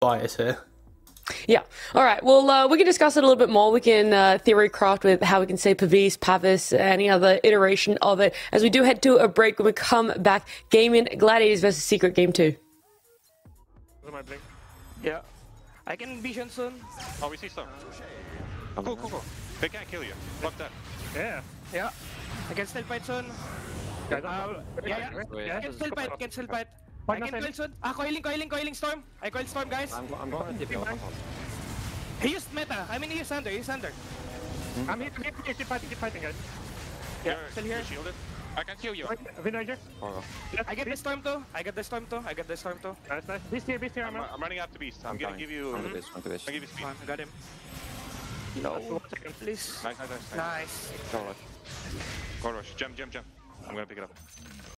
bias here. Yeah. All right. Well, uh, we can discuss it a little bit more. We can uh, theory craft with how we can say Pavis, Pavis, any other iteration of it as we do head to a break when we come back. Gaimin Gladiators versus Secret Game 2. My blink? Yeah. I can vision soon. Oh, we see some. Cool, cool, cool. They can't kill you. Fuck that. Yeah. Yeah. I can still fight soon. Uh, I'm- yeah, yeah. I can still fight, can still fight. I can nothing. coil soon. Ah, coiling, coiling, coiling storm. I coil storm, guys. I'm, go- I'm going to TP. I'll. He used meta. I mean, he used under, he used under. I'm here, here, here, keep fighting, keep fighting, guys. Yeah, You're- still here. you're shielded. I can kill you. Right, Oh, Yes, I get the beast. storm too. I get the storm too. I get the storm too. Nice, nice. Beast here, beast here, I'm, I'm I'm running after Beast. I'm, I'm gonna coming. give you. I'm I'm to this, I'm to this. gonna give you speed. Fine, got him. No. No, One second. please. Nice, nice, nice. nice. Nice. Go rush. Go rush. Jump, jump, jump. I'm gonna pick it up.